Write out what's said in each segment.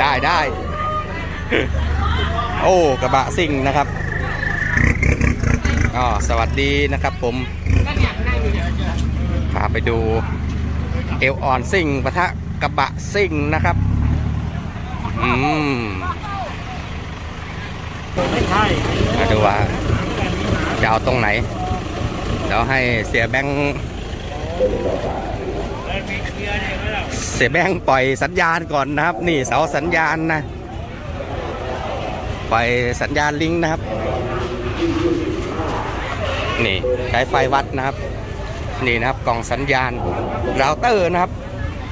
ได้ได้โอ้กระบะซิ่งนะครับอ๋อสวัสดีนะครับผมพาไปดูเอลออนซิ่งปะทะกระบะซิ่งนะครับอืมไม่ใช่มาดูว่าจะเอาตรงไหนเดี๋ยวให้เสียแบงค์ เสียแบงปล่อยสัญญาณก่อนนะครับ นี่เสาสัญญาณนะปล่อยสัญญาณลิงก์นะครับ นี่ใช้ไฟวัดนะครับ นี่นะครับกล่องสัญญาณเราเตอร์นะครับ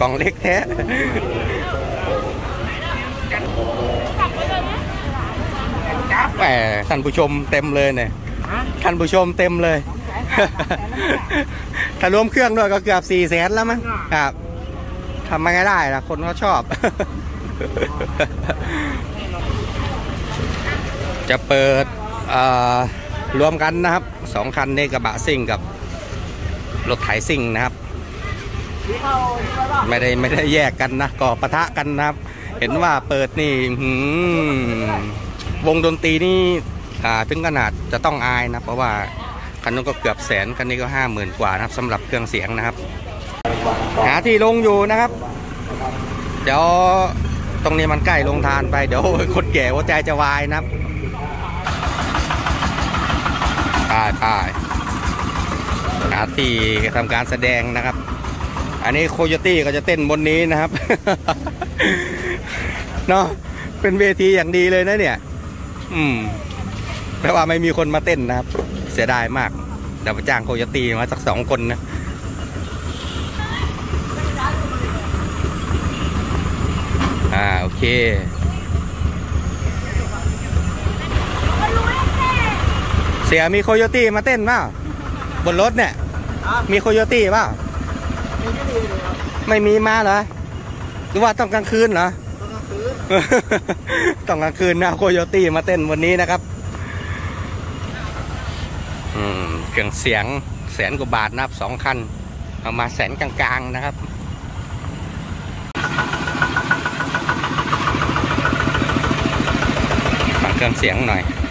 กล่องเล็กแท้แหมท่านผู้ชมเต็มเลยเนี่ยท่านผู้ชมเต็มเลย ถ้ารวมเครื่องด้วยก็เกือบสี่แสนแล้วมั้งครับ ทำไงได้ล่ะ คนเขาชอบ จะเปิดรวมกันนะครับสองคันนี้กระบะซิ่งกับรถไถซิ่งนะครับ ไม่ได้ไม่ได้แยกกันนะก็ปะทะกันนะครับ เห็นว่าเปิดนี่วงดนตรีนี่ถึงขนาดจะต้องอายนะ เพราะว่าคันนู้นก็เกือบแสนคันนี้ก็ห้าหมื่นกว่านะครับสำหรับเครื่องเสียงนะครับ หาที่ลงอยู่นะครับ เดี๋ยวตรงนี้มันใกล้ลงทานไปเดี๋ยวคนแก่หัวใจจะวายนะครับตายตายหาที่ทำการแสดงนะครับ อันนี้โคโยตี้ก็จะเต้นบนนี้นะครับเนาะเป็นเวทีอย่างดีเลยนะเนี่ย อืมแปลว่าไม่มีคนมาเต้นนะครับ เสียดายมากเดี๋ยวไปจ้างโคโยตี้มาสักสองคนนะ อ่า โอเคเสียมีโคโยตี้มาเต้นเปล่าบนรถเนี่ย มีโคโยตี้เปล่าไม่มีมาเหรอหรือว่าต้องกลางคืนเหรอต้องกลางคืนนะโคโยตี้มาเต้นวันนี้นะครับอืมเครื่องเสียงแสนกว่าบาทนะครับสองคันเอามาแสนกลางๆนะครับ ฟัง เครื่องเสียงหน่อย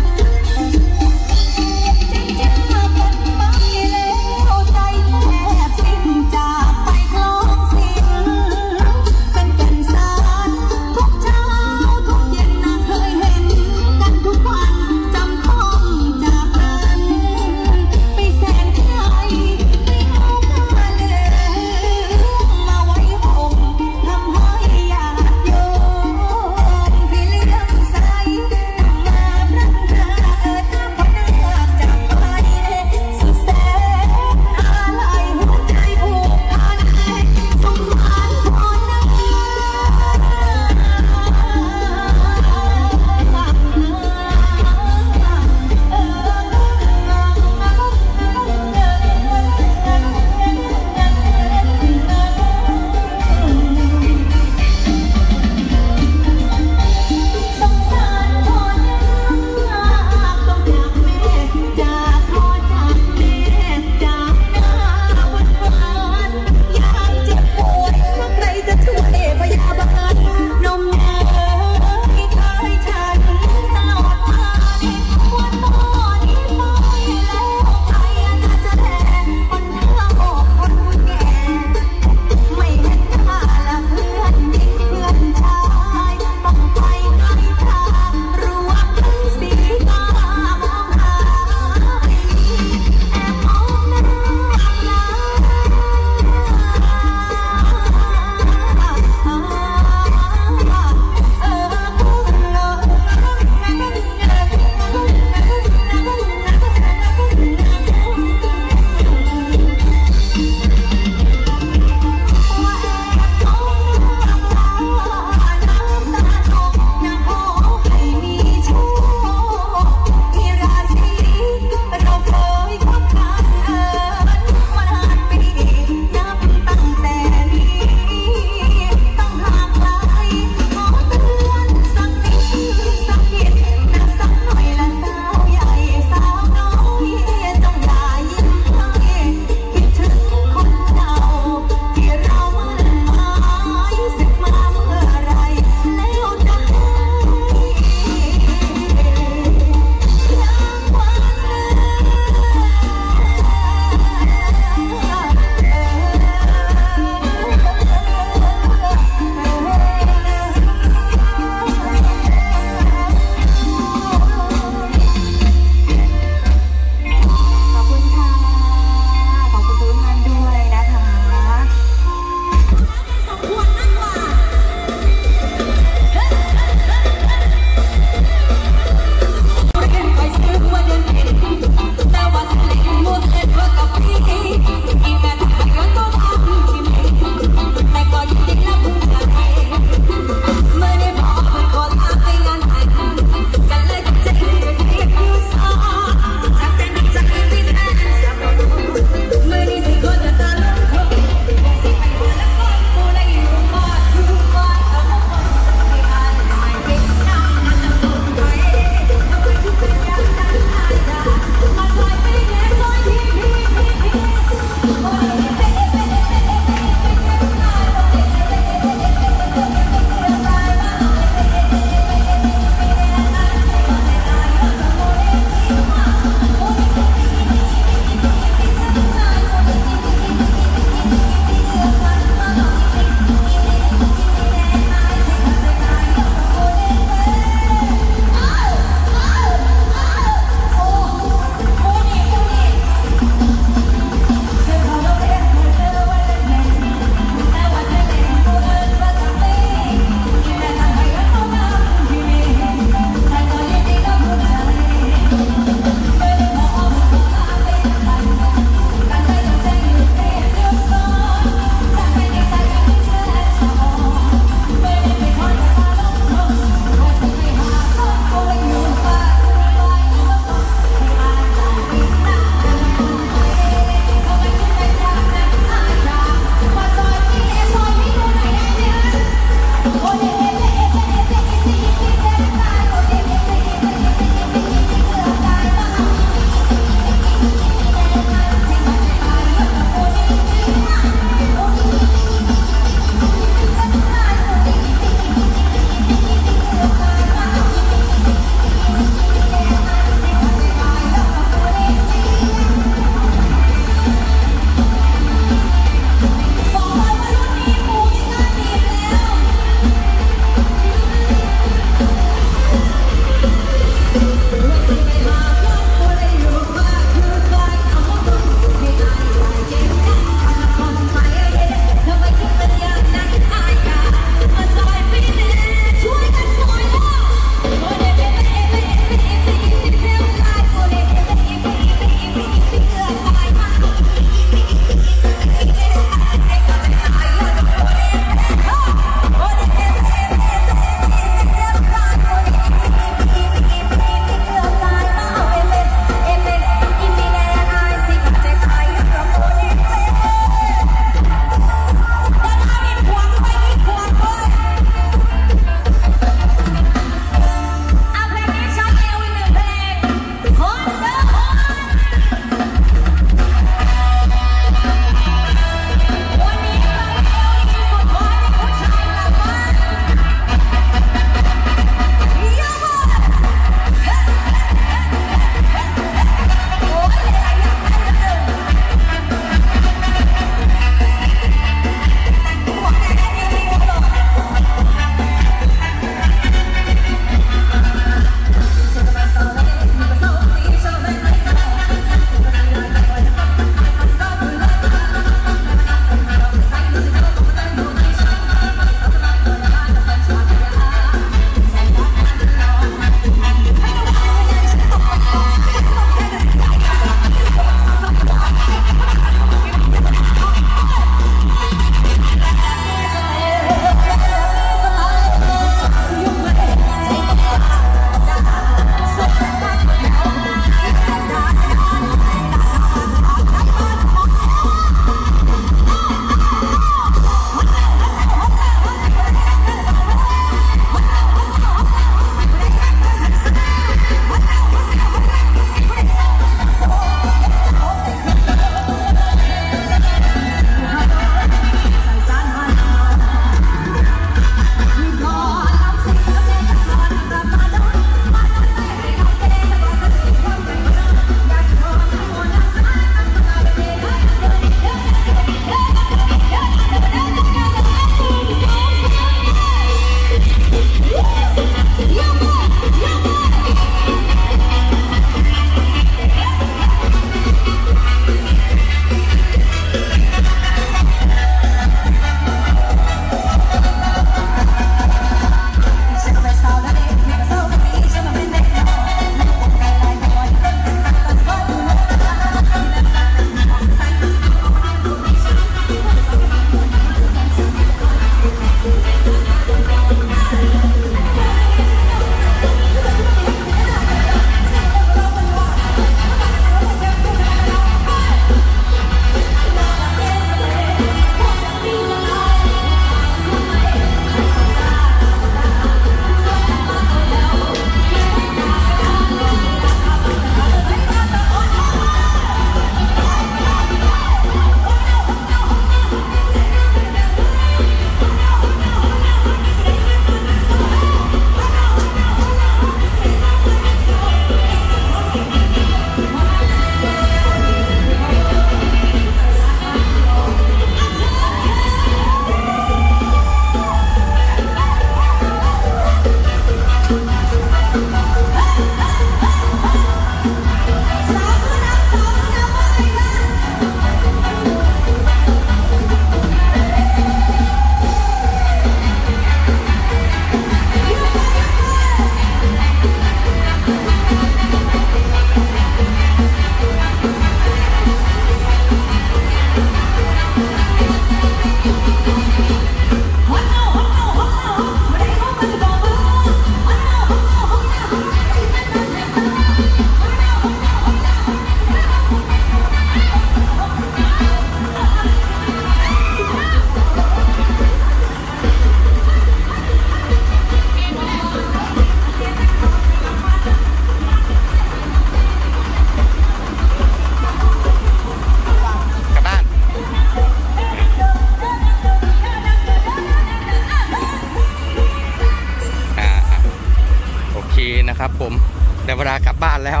แต่เวลากลับบ้านแล้ว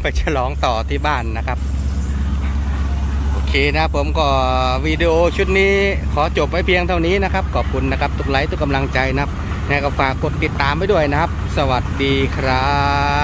ไปฉลองต่อที่บ้านนะครับ โอเคนะผมก็วิดีโอชุดนี้ขอจบไว้เพียงเท่านี้นะครับ ขอบคุณนะครับ ทุกไลค์ทุกกำลังใจนะครับและก็ฝากกดติดตามไปด้วยนะครับ สวัสดีครับ